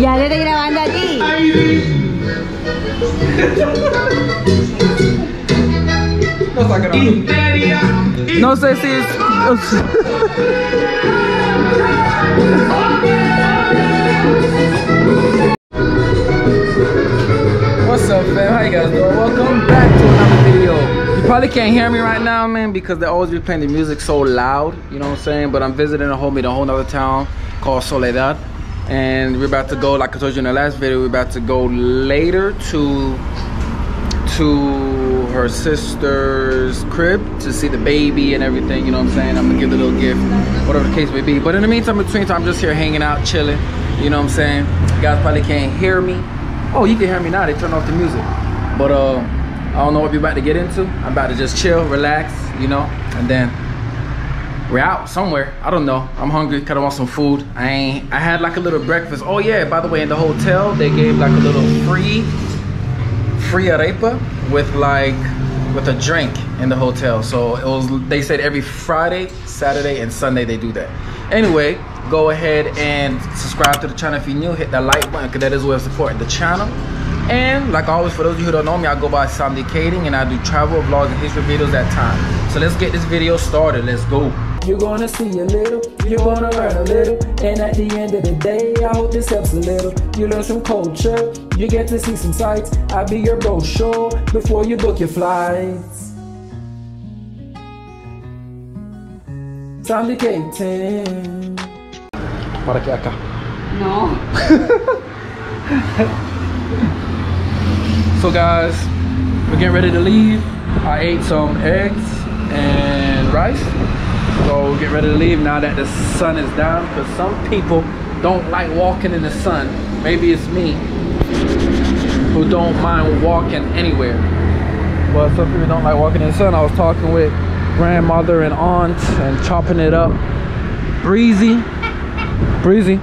Ya le estoy grabando a ti. No está grabando. No sé si es. What's up, fam? How you guys doing? Welcome back to another video. You probably can't hear me right now, man, because they always be playing the music so loud. You know what I'm saying? But I'm visiting a homie in a whole nother town called Soledad. And we're about to go, like I told you in the last video, we're about to go later to to her sister's crib to see the baby and everything, you know what I'm saying? I'm gonna give the little gift, whatever the case may be. But in the meantime, between time, I'm just here hanging out, chilling, you know what I'm saying? You guys probably can't hear me. Oh, you can hear me now, they turned off the music. But uh, I don't know what we're about to get into. I'm about to just chill, relax, you know, and then we're out somewhere. I don't know. I'm hungry, kinda want some food. I ain't, I had like a little breakfast. Oh yeah, by the way, in the hotel, they gave like a little free free arepa with like with a drink in the hotel. So it was they said every Friday, Saturday, and Sunday they do that. Anyway, go ahead and subscribe to the channel if you're new. Hit that like button because that is where of supporting the channel. And like always, for those of you who don't know me, I go by Samdicating and I do travel vlogs and history videos at times. So let's get this video started. Let's go. You're gonna see a little, you're gonna learn a little, and at the end of the day, I hope this helps a little. You learn some culture, you get to see some sights. I'll be your brochure before you book your flights. Samdicating. Para que acá. No. So guys, we're getting ready to leave. I ate some eggs and rice. So we're ready to leave now that the sun is down because some people don't like walking in the sun. Maybe it's me who don't mind walking anywhere. But some people don't like walking in the sun. I was talking with grandmother and aunt and chopping it up. Breezy. Breezy.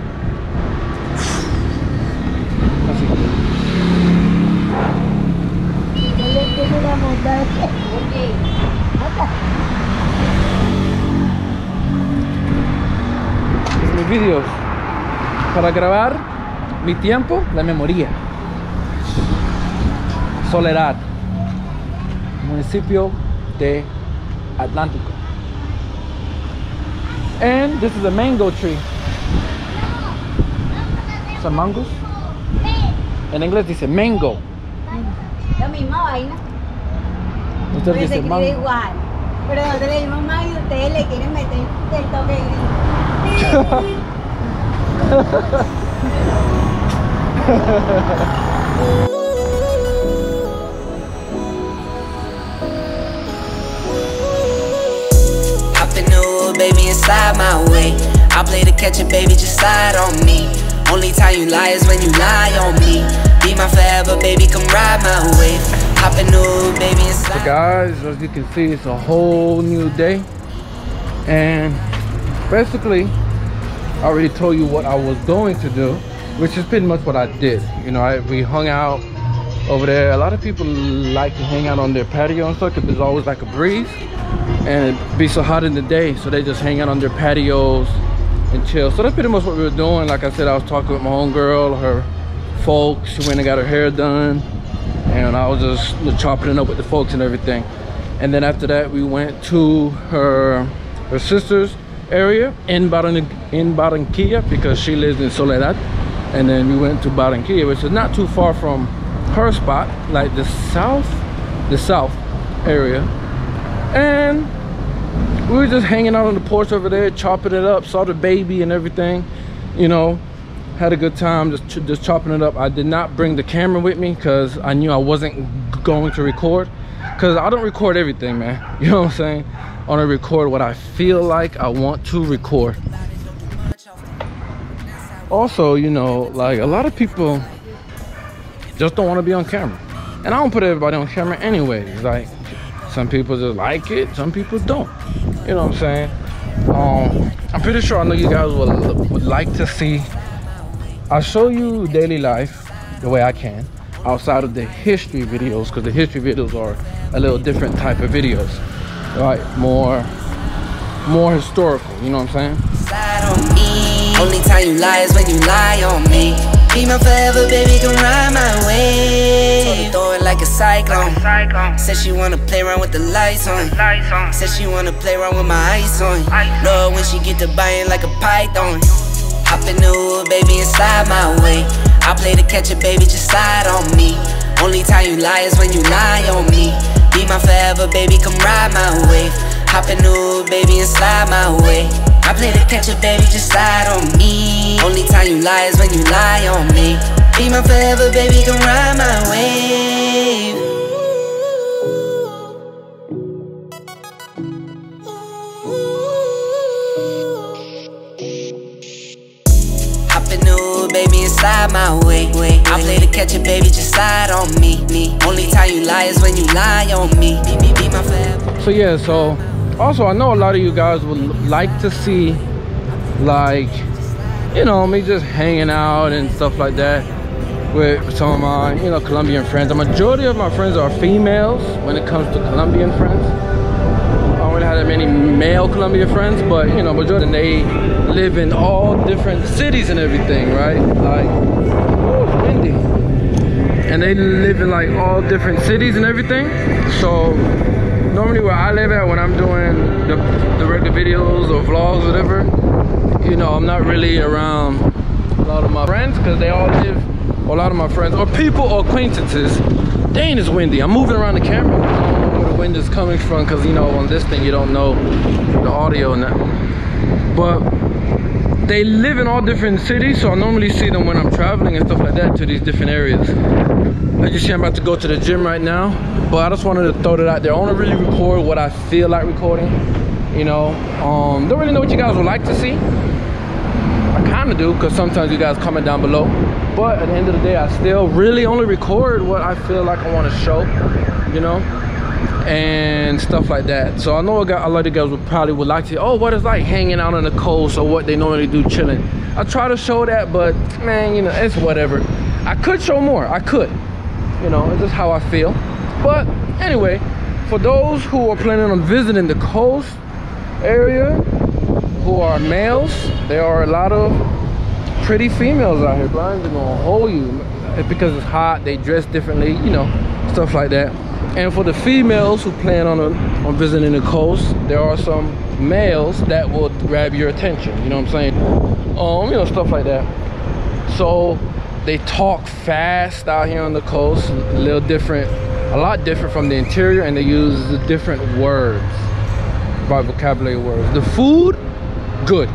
Mis vídeos para grabar mi tiempo, la memoria. Soledad, municipio de Atlántico. And this is a mango tree. Some mangos. En inglés dice mango. La misma vaina. Usted Pero se dice escribe mango. igual. Pero nosotros le dimos más y ustedes le quieren meter el toque gris. Baby, and slide my way. I play the catch it, baby, just slide on me. Only time you lie is when you lie on me. Be my forever, baby, come ride my wave. Hop in the baby, and So slide. guys, as you can see, it's a whole new day. And basically, I already told you what I was going to do, which is pretty much what I did. You know, I, we hung out over there. A lot of people like to hang out on their patio and stuff because there's always like a breeze. And it be so hot in the day, so they just hang out on their patios and chill. So that's pretty much what we were doing. Like I said, I was talking with my own girl, her folks. She went and got her hair done and I was just chopping it up with the folks and everything. And then after that, we went to her her sister's area in Barran in Barranquilla because she lives in Soledad. And then we went to Barranquilla, which is not too far from her spot, like the south, the south area. And we were just hanging out on the porch over there, chopping it up, saw the baby and everything, you know, had a good time just ch- just chopping it up. I did not bring the camera with me because I knew I wasn't going to record because I don't record everything, man. You know what I'm saying? I to record what I feel like I want to record. Also, you know, like a lot of people just don't want to be on camera, and I don't put everybody on camera anyways. Like some people just like it, some people don't. You know what I'm saying? Um, I'm pretty sure I know you guys would, would like to see. I'll show you daily life the way I can outside of the history videos because the history videos are a little different type of videos, right? More, more historical. You know what I'm saying? Slide on me. Only time you lie is when you lie on me. Be my forever, baby, come ride my wave. Throw it like a cyclone. Said she wanna play around with the lights on. Said she wanna play around with my ice on. Lord, when she get to buying like a python. Hop in the hood, baby, and slide my way. I play to catch it, baby, just slide on me. Only time you lie is when you lie on me. My forever, baby, come ride my wave. Hop in the baby, and slide my way. I play the catch it, baby, just slide on me. Only time you lie is when you lie on me. Be my forever, baby, come ride you when you lie on me. Be, be, be my so yeah so also i know a lot of you guys would like to see like you know me just hanging out and stuff like that with some of my you know colombian friends. The majority of my friends are females when it comes to colombian friends. I don't have that many male colombian friends but you know majority and they live in all different cities and everything right? Like ooh, windy and they live in like all different cities and everything. So normally where i live at when i'm doing the, the regular videos or vlogs whatever you know i'm not really around a lot of my friends because they all live a lot of my friends or people or acquaintances. Dang it's windy. I'm moving around the camera. I don't know where the wind is coming from because you know on this thing you don't know the audio and that. But they live in all different cities so i normally see them when i'm traveling and stuff like that to these different areas. As you see i'm about to go to the gym right now but i just wanted to throw that out there. I to really record what i feel like recording you know? Um don't really know what you guys would like to see. I kind of do because sometimes you guys comment down below but at the end of the day i still really only record what i feel like i want to show you know and stuff like that. So i know a, lot of guys would probably would like to oh what it's like hanging out on the coast or what they normally do chilling. I try to show that but man you know it's whatever. I could show more. I could. You know it's just how i feel. But anyway for those who are planning on visiting the coast area who are males there are a lot of pretty females out here blind are gonna hold you. Because it's hot they dress differently you know stuff like that and for the females who plan on, on visiting the coast there are some males that will grab your attention you know what i'm saying? Um you know stuff like that. So they talk fast out here on the coast a little different a lot different from the interior and they use different words vocabulary words. The food good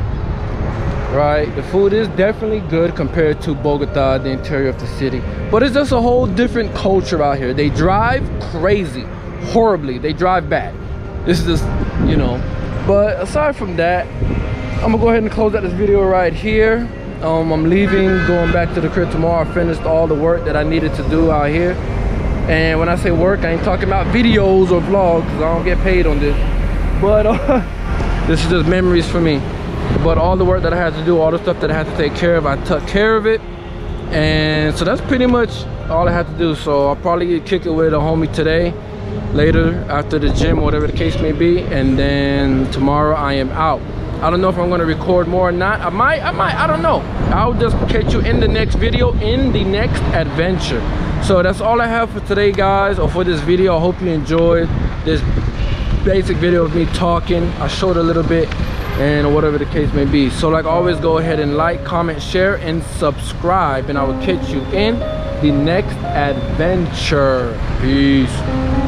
right? The food is definitely good compared to bogota the interior of the city. But it's just a whole different culture out here. They drive crazy horribly. They drive bad. This is just you know. But aside from that i'm gonna go ahead and close out this video right here. Um, i'm leaving going back to the crib tomorrow. I finished all the work that i needed to do out here. And when i say work i ain't talking about videos or vlogs. Because i don't get paid on this. But uh, this is just memories for me but all the work that i had to do all the stuff that i had to take care of i took care of it. And so that's pretty much all i had to do. So i'll probably kick it with a homie today later after the gym whatever the case may be. And then tomorrow i am out. I don't know if i'm going to record more or not. I might i might i don't know. I'll just catch you in the next video in the next adventure. So that's all i have for today guys or for this video. I hope you enjoyed this basic video of me talking. I showed a little bit and whatever the case may be. So like always go ahead and like comment share and subscribe and i will catch you in the next adventure. Peace